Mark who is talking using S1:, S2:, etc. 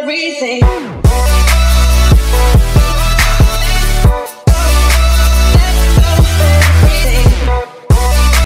S1: everything.